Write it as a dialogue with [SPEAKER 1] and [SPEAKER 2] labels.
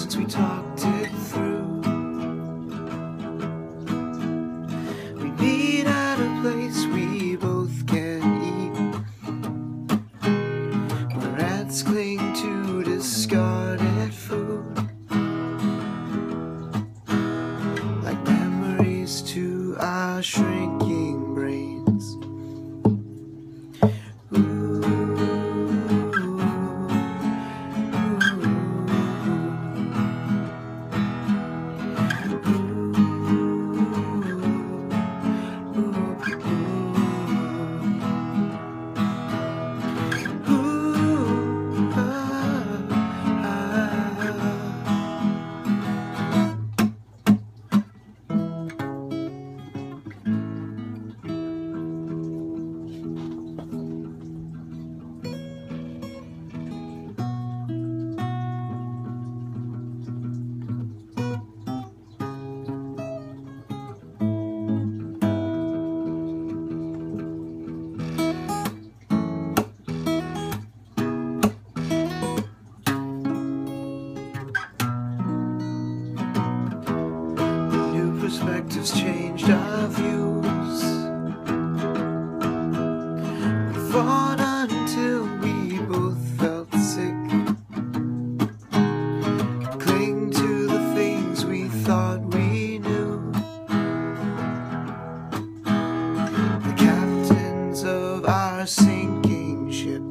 [SPEAKER 1] since we talked it through. We meet at a place we both can eat. Where rats cling to discarded food. Like memories to our shrinking perspectives changed our views. We fought until we both felt sick. Cling to the things we thought we knew. The captains of our sinking ship.